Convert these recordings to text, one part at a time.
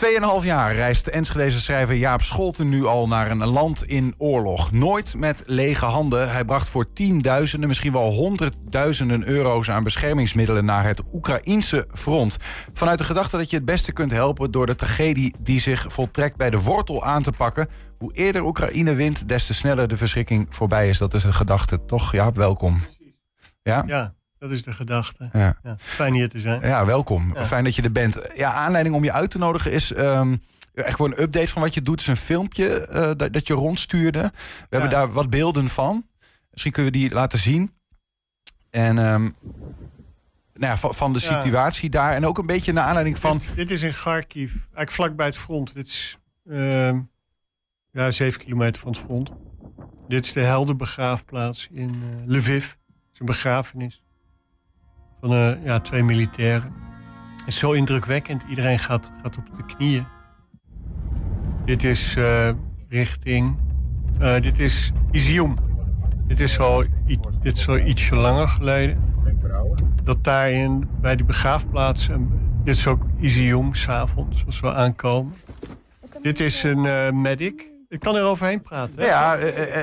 Tweeënhalf jaar reist de Enschedeze schrijver Jaap Scholten nu al naar een land in oorlog. Nooit met lege handen. Hij bracht voor tienduizenden, misschien wel honderdduizenden euro's aan beschermingsmiddelen naar het Oekraïense front. Vanuit de gedachte dat je het beste kunt helpen door de tragedie die zich voltrekt bij de wortel aan te pakken. Hoe eerder Oekraïne wint, des te sneller de verschrikking voorbij is. Dat is de gedachte. Toch, Jaap, welkom. Ja? Ja. Dat is de gedachte. Ja. ja. fijn hier te zijn. Ja, welkom. Fijn dat je er bent. Ja, aanleiding om je uit te nodigen is um, echt gewoon een update van wat je doet. Het is een filmpje uh, dat, dat, je rondstuurde. We hebben daar wat beelden van. Misschien kunnen we die laten zien. En um, nou ja, van, van, de situatie daar. En ook een beetje naar aanleiding van... Dit, dit is in Kharkiv. Eigenlijk vlakbij het front. Dit is uh, ja, zeven kilometer van het front. Dit is de heldenbegraafplaats in uh, Lviv. Het is een begrafenis van uh, ja, twee militairen. Het is zo indrukwekkend. Iedereen gaat, gaat op de knieën. Dit is uh, richting... Uh, dit is Izium. Dit is, zo, dit is ietsje langer geleden. Dat daarin, bij die begraafplaats... dit is ook Izium, s'avonds, als we aankomen. Dit is een medic. Ik kan er overheen praten. Ja,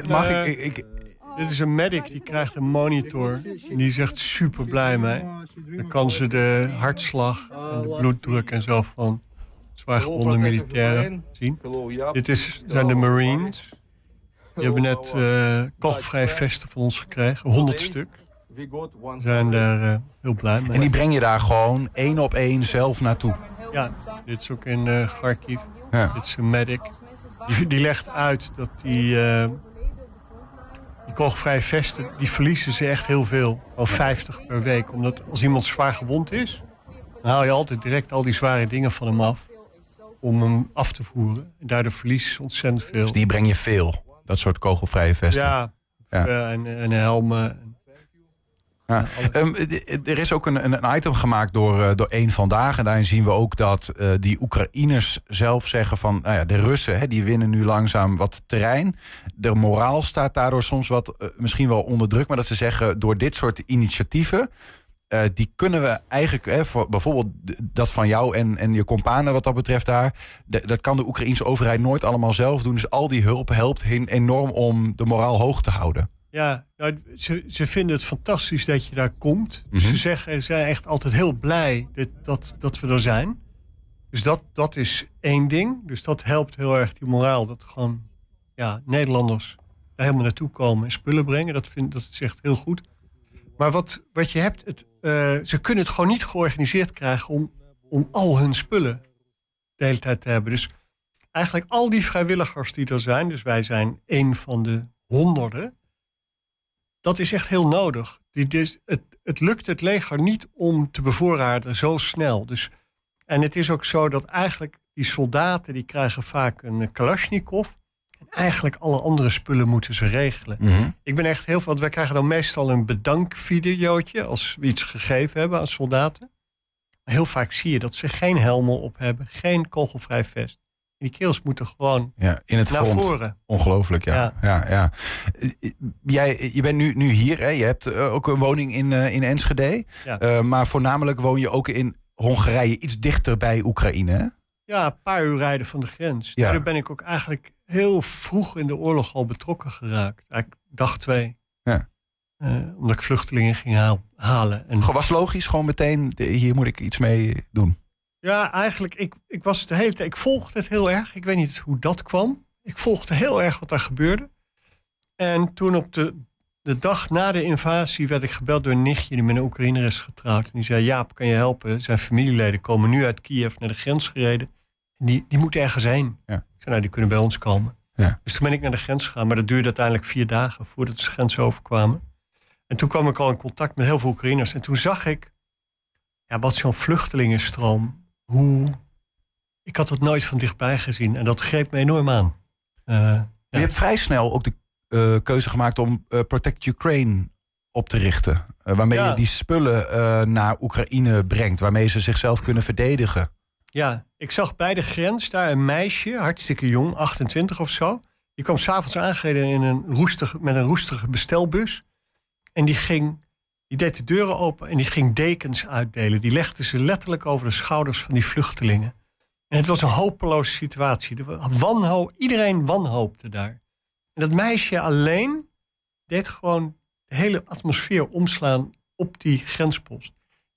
mag ik, ik dit is een medic die krijgt een monitor. En die is echt super blij mee. Dan kan ze de hartslag en de bloeddruk en zo van zwaar gewonde militairen zien. Dit is, zijn de Marines. Die hebben net uh, kogelvrije vesten van ons gekregen. 100 stuk. We zijn daar uh, heel blij mee. En die breng je daar gewoon één op één zelf naartoe? Ja, dit is ook in uh, Kharkiv. Ja. Dit is een medic. Die, die legt uit dat die die kogelvrije vesten, die verliezen ze echt heel veel. Al 50 per week. Omdat als iemand zwaar gewond is, dan haal je altijd direct al die zware dingen van hem af. Om hem af te voeren. En daardoor verliezen ze ontzettend veel. Dus die breng je veel, dat soort kogelvrije vesten? Ja, ja. En, en helmen. Ja. Um, er is ook een, een item gemaakt door, uh, door één vandaag. En daarin zien we ook dat uh, die Oekraïners zelf zeggen van nou ja, de Russen hè, die winnen nu langzaam wat terrein. De moraal staat daardoor soms wat uh, misschien wel onder druk. Maar dat ze zeggen door dit soort initiatieven. die kunnen we eigenlijk, hè, voor bijvoorbeeld dat van jou en, en je companen wat dat betreft daar. De, dat kan de Oekraïnse overheid nooit allemaal zelf doen. Dus al die hulp helpt enorm om de moraal hoog te houden. Ja, nou, ze, ze vinden het fantastisch dat je daar komt. Mm Ze zeggen, ze zijn echt altijd heel blij dat, dat, dat we er zijn. Dus dat, dat is één ding. Dus dat helpt heel erg die moraal. Dat gewoon ja, Nederlanders daar helemaal naartoe komen en spullen brengen. Dat, vind, dat is echt heel goed. Maar wat, wat je hebt, het, uh, ze kunnen het gewoon niet georganiseerd krijgen om, om al hun spullen de hele tijd te hebben. Dus eigenlijk al die vrijwilligers die er zijn, dus wij zijn een van de honderden dat is echt heel nodig. Die, het, het lukt het leger niet om te bevoorraden zo snel. Dus, en het is ook zo dat eigenlijk die soldaten die krijgen vaak een Kalashnikov. En eigenlijk alle andere spullen moeten ze regelen. Mhm. Ik ben echt heel veel. Wij krijgen dan meestal een bedankvideootje als we iets gegeven hebben aan soldaten. Maar heel vaak zie je dat ze geen helmen op hebben, geen kogelvrij vest. Die keels moeten gewoon ja, in het naar front. voren. Ongelooflijk, ja. ja. Ja, Jij, je bent nu, nu hier, hè? je hebt eh, ook een woning in, uh, in Enschede. Ja. Uh, maar voornamelijk woon je ook in Hongarije, iets dichter bij Oekraïne. Hè? Ja, een paar uur rijden van de grens. Ja. Daar ben ik ook eigenlijk heel vroeg in de oorlog al betrokken geraakt. Eigenlijk dag twee. Ja. omdat ik vluchtelingen ging halen. En... Was logisch, gewoon meteen, hier moet ik iets mee doen. Ja, eigenlijk, ik, ik was de hele tijd, ik volgde het heel erg. Ik weet niet hoe dat kwam. Ik volgde heel erg wat daar gebeurde. En toen op de, de dag na de invasie werd ik gebeld door een nichtje die met een Oekraïner is getrouwd. En die zei, Jaap, kan je helpen? Zijn familieleden komen nu uit Kiev naar de grens gereden. En die, die moeten ergens heen. Ja. Ik zei, nou, die kunnen bij ons komen. Ja. Dus toen ben ik naar de grens gegaan. Maar dat duurde uiteindelijk vier dagen voordat ze de grens overkwamen. En toen kwam ik al in contact met heel veel Oekraïners. En toen zag ik ja, wat zo'n vluchtelingenstroom hoe. Ik had het nooit van dichtbij gezien en dat greep me enorm aan. Uh, je hebt vrij snel ook de uh, keuze gemaakt om uh, Protect Ukraine op te richten. waarmee je die spullen naar Oekraïne brengt, waarmee ze zichzelf kunnen verdedigen. Ja, ik zag bij de grens daar een meisje, hartstikke jong, 28 of zo. Die kwam s'avonds aangereden in een roestige, met een roestige bestelbus. En die ging die deed de deuren open en die ging dekens uitdelen. Die legde ze letterlijk over de schouders van die vluchtelingen. En het was een hopeloze situatie. Wanhoop, iedereen wanhoopte daar. En dat meisje alleen deed gewoon de hele atmosfeer omslaan op die grenspost.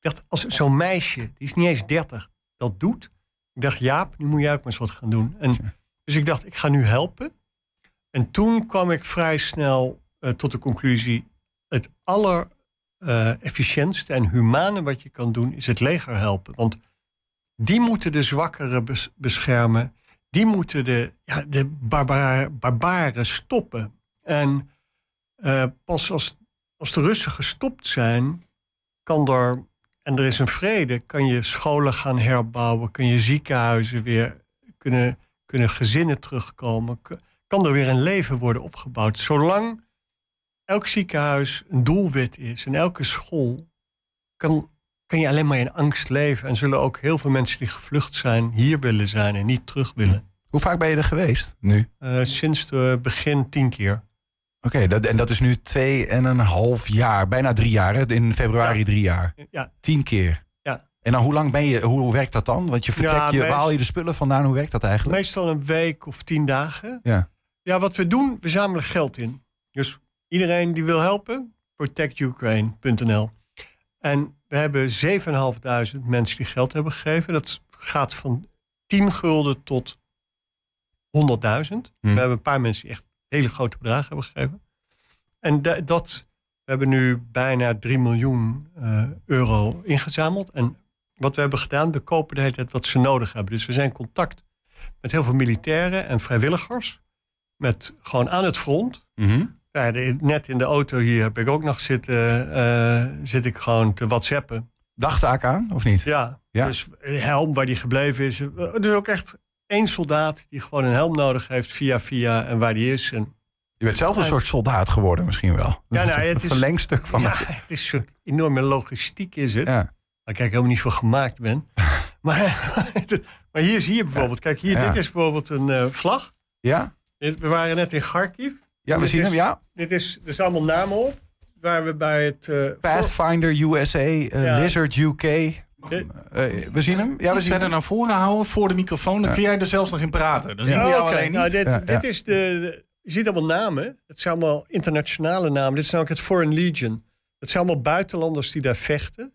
Ik dacht, als zo'n meisje, die is niet eens 30, dat doet. Ik dacht, Jaap, nu moet jij ook maar eens wat gaan doen. En, dus ik dacht, ik ga nu helpen. En toen kwam ik vrij snel uh, tot de conclusie: het allerefficiëntste uh, en humane wat je kan doen, is het leger helpen. Want die moeten de zwakkeren beschermen. Die moeten de, ja, de barbaren stoppen. En uh, pas als, als de Russen gestopt zijn, kan er, en er is een vrede, kan je scholen gaan herbouwen, kun je ziekenhuizen weer, kunnen, kunnen gezinnen terugkomen, kan er weer een leven worden opgebouwd. Zolang elk ziekenhuis een doelwit is en elke school, kan, kan je alleen maar in angst leven. En zullen ook heel veel mensen die gevlucht zijn hier willen zijn en niet terug willen. Hoe vaak ben je er geweest nu? Uh, sinds het begin tien keer. Oké, en dat is nu twee en een half jaar, bijna drie jaar. Hè? In februari drie jaar. Ja. Tien keer. Ja. En dan hoe lang ben je, hoe, werkt dat dan? Want je vertrekt, je, waar haal je de spullen vandaan? Hoe werkt dat eigenlijk? Meestal een week of tien dagen. Ja. Ja, wat we doen, we zamelen geld in. Dus iedereen die wil helpen, protectukraine.nl. En we hebben 7.500 mensen die geld hebben gegeven. Dat gaat van 10 gulden tot 100.000. Hmm. We hebben een paar mensen die echt hele grote bedragen hebben gegeven. En dat, we hebben nu bijna 3 miljoen uh, euro ingezameld. En wat we hebben gedaan, we kopen de hele tijd wat ze nodig hebben. Dus we zijn in contact met heel veel militairen en vrijwilligers. Met gewoon aan het front. Mm ja, net in de auto hier heb ik ook nog zitten, uh, zit ik gewoon te whatsappen. Dagtaak aan, of niet? Ja, ja. dus helm waar die gebleven is. Er is ook echt één soldaat die gewoon een helm nodig heeft via via en waar die is. En je bent zelf een soort soldaat geworden misschien wel. Ja, nou, het is een verlengstuk van ja, het. is een soort enorme logistiek is het. Ja. Waar ik helemaal niet voor gemaakt ben. maar, maar hier zie je bijvoorbeeld, kijk hier, dit is bijvoorbeeld een uh, vlag. Ja. We waren net in Kharkiv. Ja, we zien hem, ja. Dit is, er staan allemaal namen op. Waar we bij het... Uh, Pathfinder USA, uh, ja. Lizard UK. Uh, we zien hem. Ja, we verder naar voren houden voor de microfoon. Dan kun jij er zelfs nog in praten. Dan zien we jou alleen nou, dit, dit is de, de, Je ziet allemaal namen. Het zijn allemaal internationale namen. Dit is namelijk het Foreign Legion. Het zijn allemaal buitenlanders die daar vechten.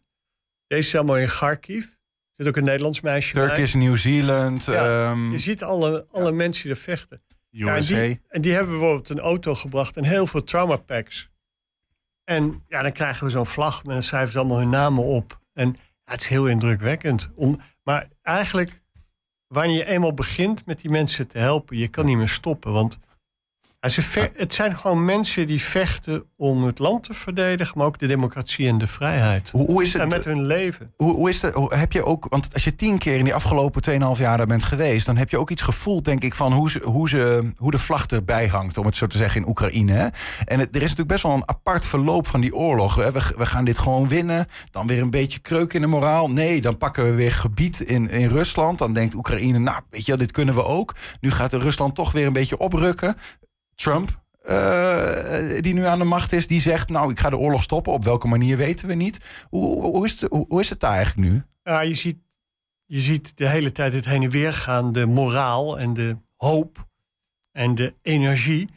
Deze is allemaal in Kharkiv. Er zit ook een Nederlands meisje Turkish, New Zealand. Um, je ziet alle, alle mensen die er vechten. USA. en, die, en die hebben bijvoorbeeld een auto gebracht en heel veel trauma packs. En ja, dan krijgen we zo'n vlag en dan schrijven ze allemaal hun namen op. En ja, het is heel indrukwekkend. Om, maar eigenlijk, wanneer je eenmaal begint met die mensen te helpen, je kan niet meer stoppen. Want het zijn gewoon mensen die vechten om het land te verdedigen, maar ook de democratie en de vrijheid. Hoe, hoe is het, en met hun leven. Hoe, hoe is het? Heb je ook, want als je tien keer in die afgelopen 2,5 jaar daar bent geweest, dan heb je ook iets gevoeld, denk ik, van hoe, ze, hoe, ze, hoe de vlag erbij hangt, om het zo te zeggen, in Oekraïne. Hè? En het, er is natuurlijk best wel een apart verloop van die oorlog. Hè? We, we gaan dit gewoon winnen, dan weer een beetje kreuk in de moraal. Nee, dan pakken we weer gebied in, in Rusland. Dan denkt Oekraïne, nou, weet je, dit kunnen we ook. Nu gaat Rusland toch weer een beetje oprukken. Trump, uh, die nu aan de macht is, die zegt: Nou, ik ga de oorlog stoppen. Op welke manier weten we niet. Hoe, hoe, is, het, hoe, is het daar eigenlijk nu? Ja, je ziet, je ziet de hele tijd het heen en weer gaan, de moraal en de hoop en de energie.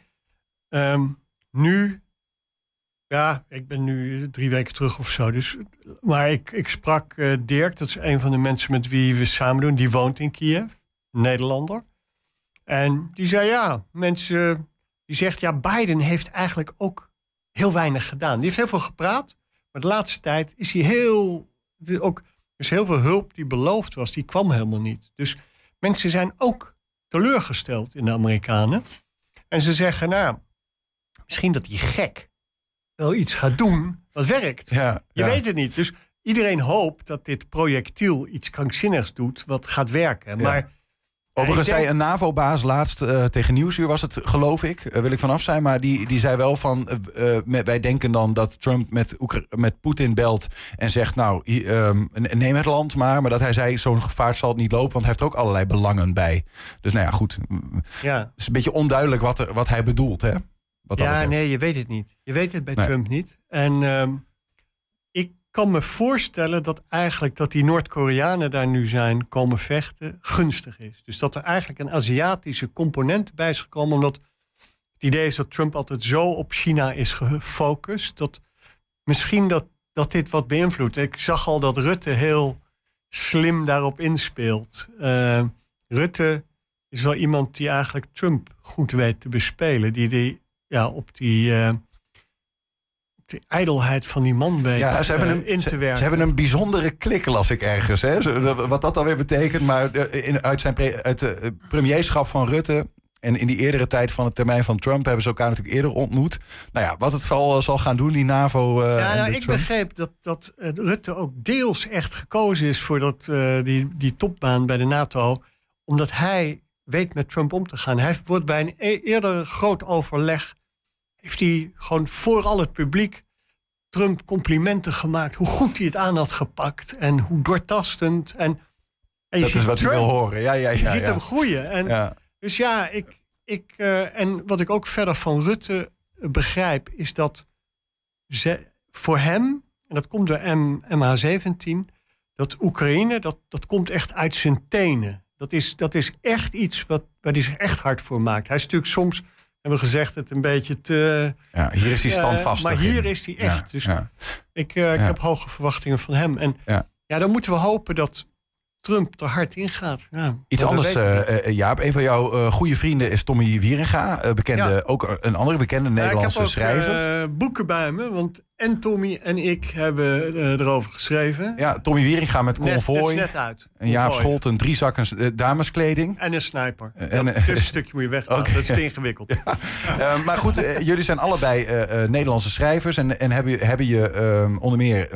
Um, nu, ja, ik ben nu drie weken terug of zo. Dus, maar ik, ik sprak uh, Dirk, dat is een van de mensen met wie we samen doen. Die woont in Kiev, Nederlander. En die zei: Ja, mensen die zegt, ja, Biden heeft eigenlijk ook heel weinig gedaan. Die heeft heel veel gepraat, maar de laatste tijd is hij heel, ook, dus heel veel hulp die beloofd was, die kwam helemaal niet. Dus mensen zijn ook teleurgesteld in de Amerikanen. En ze zeggen, nou, misschien dat die gek wel iets gaat doen wat werkt. Ja, Je weet het niet. Dus iedereen hoopt dat dit projectiel iets krankzinnigs doet wat gaat werken. Maar Overigens zei een NAVO-baas laatst uh, tegen Nieuwsuur was het, geloof ik, uh, wil ik vanaf zijn. Maar die, die zei wel van, uh, met, wij denken dan dat Trump met, met Poetin belt en zegt, nou, ehm, neem het land maar. Maar dat hij zei, zo'n gevaar zal het niet lopen, want hij heeft er ook allerlei belangen bij. Dus nou ja, goed. Ja. Het is een beetje onduidelijk wat, er, wat hij bedoelt, hè? Wat ja, nee, je weet het niet. Je weet het bij Trump niet. En um, ik kan me voorstellen dat eigenlijk dat die Noord-Koreanen daar nu zijn komen vechten gunstig is. Dus dat er eigenlijk een Aziatische component bij is gekomen. Omdat het idee is dat Trump altijd zo op China is gefocust. Dat misschien dat, dat dit wat beïnvloedt. Ik zag al dat Rutte heel slim daarop inspeelt. Uh, Rutte is wel iemand die eigenlijk Trump goed weet te bespelen. Die, die ja, op die, uh, de ijdelheid van die man weet ja, ze hebben uh, in te werken. Ze hebben een bijzondere klik, las ik ergens. Hè? Wat dat alweer betekent. Maar in, uit, zijn pre, uit de premierschap van Rutte en in die eerdere tijd van het termijn van Trump hebben ze elkaar natuurlijk eerder ontmoet. Nou ja, wat het zal, zal gaan doen, die NAVO. Uh, ja, nou, ik begreep dat, dat Rutte ook deels echt gekozen is voor dat, uh, die, die topbaan bij de NATO. Omdat hij weet met Trump om te gaan. Hij wordt bij een e-, eerder groot overleg. Heeft hij gewoon voor al het publiek Trump complimenten gemaakt. Hoe goed hij het aan had gepakt. En hoe doortastend. En, dat is wat Trump, wil horen. Ja, ja, ja, je ziet hem groeien. En ja. Dus ja, ik, ik, uh, en wat ik ook verder van Rutte begrijp, is dat ze, voor hem, en dat komt door M, MH17, dat Oekraïne, dat, dat komt echt uit zijn tenen. Dat is, dat is echt iets wat, waar hij zich echt hard voor maakt. Hij is natuurlijk soms, hebben gezegd, het een beetje te... Ja, hier is hij standvastig. Uh, maar hier is hij echt. dus ik, uh, ik heb hoge verwachtingen van hem. En ja. dan moeten we hopen dat Trump er hard in gaat. Ja, Iets anders, uh, Jaap. Een van jouw uh, goede vrienden is Tommy Wieringa. bekende, Ook een andere bekende Nederlandse ja, schrijver. Uh, boeken bij me, want en Tommy en ik hebben erover geschreven. Ja, Tommy Wieringa met Convoy. Net, net uit. En Jaap Scholten, drie zakken dameskleding. En een sniper. En, dat tussenstukje moet je weg. Okay. Dat is te ingewikkeld. maar goed, jullie zijn allebei Nederlandse schrijvers. En, en hebben, hebben je ehm, onder meer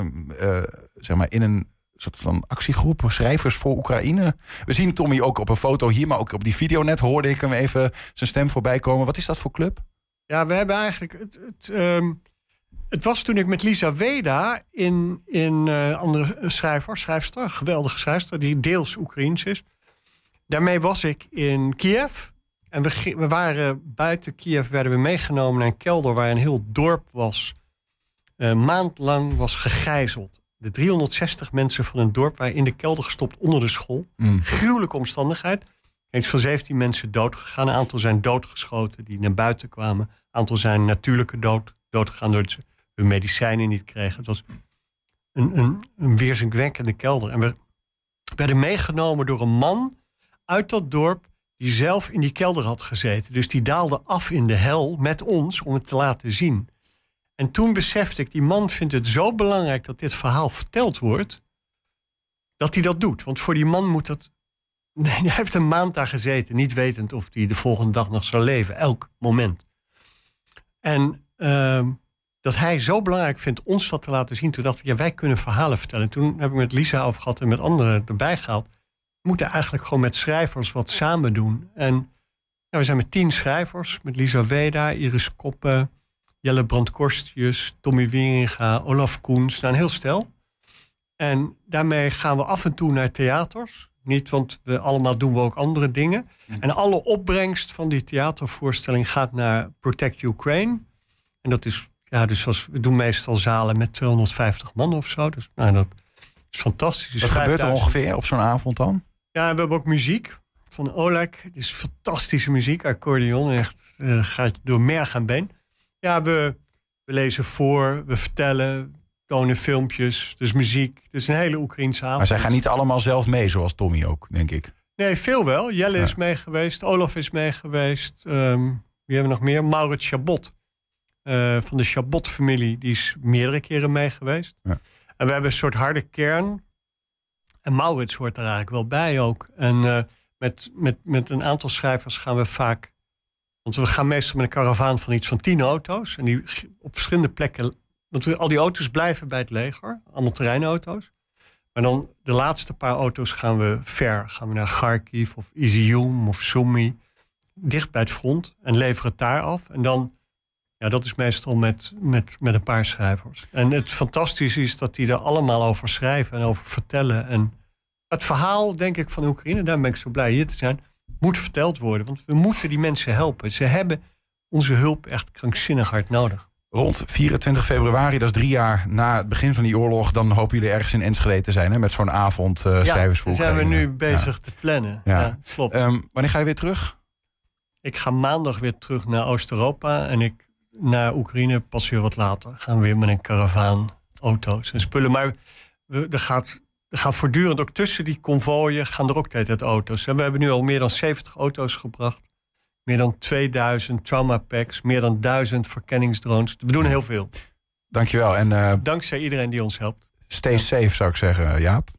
zeg maar in een soort van actiegroep, schrijvers voor Oekraïne. We zien Tommy ook op een foto hier, maar ook op die video net hoorde ik hem even zijn stem voorbij komen. Wat is dat voor club? Ja, we hebben eigenlijk. Het, het, um, het was toen ik met Lisa Weda in, in uh, andere schrijver, schrijfster, geweldige schrijfster, die deels Oekraïens is. Daarmee was ik in Kiev. En we, we waren buiten Kiev, werden we meegenomen naar een kelder waar een heel dorp was. Een maand lang was gegijzeld de 360 mensen van een dorp waren in de kelder gestopt onder de school. Mm. Gruwelijke omstandigheid. Is van 17 mensen doodgegaan. Een aantal zijn doodgeschoten die naar buiten kwamen. Een aantal zijn natuurlijke dood, doodgegaan doordat ze hun medicijnen niet kregen. Het was een, een, een weerzinwekkende kelder. En we werden meegenomen door een man uit dat dorp die zelf in die kelder had gezeten. Dus die daalde af in de hel met ons om het te laten zien. En toen besefte ik, die man vindt het zo belangrijk dat dit verhaal verteld wordt, dat hij dat doet. Want voor die man moet dat. hij heeft een maand daar gezeten, niet wetend of hij de volgende dag nog zou leven, elk moment. En uh, dat hij zo belangrijk vindt ons dat te laten zien, toen dacht ik, ja, wij kunnen verhalen vertellen. Toen heb ik met Lisa over gehad en met anderen erbij gehaald. We moeten eigenlijk gewoon met schrijvers wat samen doen. En we zijn met tien schrijvers, met Lisa Weda, Iris Koppen. Jelle Brandkorstjes, Tommy Wieringa, Olaf Koens. Nou, een heel stel. En daarmee gaan we af en toe naar theaters. Niet, want we allemaal doen we ook andere dingen. Mhm. En alle opbrengst van die theatervoorstelling gaat naar Protect Ukraine. En dat is, ja, dus als, we doen meestal zalen met 250 man of zo. Dus nou, dat is fantastisch. Wat gebeurt er ongeveer op zo'n avond dan? Ja, we hebben ook muziek van Oleg. Het is fantastische muziek, accordeon. Echt uh, gaat door merg en been. Ja, we, we lezen voor, we vertellen, tonen filmpjes, dus muziek. Dus een hele Oekraïnse avond. Maar zij gaan niet allemaal zelf mee, zoals Tommy ook, denk ik. Nee, veel wel. Jelle is mee geweest, Olaf is mee geweest. Um, wie hebben we nog meer? Maurits Chabot. Uh, van de Chabot-familie, die is meerdere keren mee geweest. Ja. En we hebben een soort harde kern. En Maurits hoort er eigenlijk wel bij ook. En uh, met, met, met een aantal schrijvers gaan we vaak want we gaan meestal met een karavaan van iets van tien auto's. En die op verschillende plekken. Want al die auto's blijven bij het leger. Allemaal terreinauto's. Maar dan de laatste paar auto's gaan we ver. Gaan we naar Kharkiv of Izium of Sumy. Dicht bij het front. En leveren het daar af. En dan, ja, dat is meestal met, met, met een paar schrijvers. En het fantastische is dat die er allemaal over schrijven en over vertellen. En het verhaal, denk ik, van Oekraïne, daar ben ik zo blij hier te zijn moet verteld worden. Want we moeten die mensen helpen. Ze hebben onze hulp echt krankzinnig hard nodig. Rond 24 februari, dat is drie jaar na het begin van die oorlog... dan hopen jullie ergens in Enschede te zijn hè, met zo'n avond uh, ja, zijn we nu bezig te plannen. Ja, klopt. Um, wanneer ga je weer terug? Ik ga maandag weer terug naar Oost-Europa. En ik naar Oekraïne pas weer wat later. Gaan we weer met een karavaan, auto's en spullen. Maar we, er, gaat, er gaan voortdurend ook tussen die konvooien... gaan er ook tijd auto's. En we hebben nu al meer dan 70 auto's gebracht. Meer dan 2000 trauma packs. Meer dan 1000 verkenningsdrones. We doen heel veel. Dankjewel. En, uh, Dankzij iedereen die ons helpt. Stay safe, zou ik zeggen, Jaap.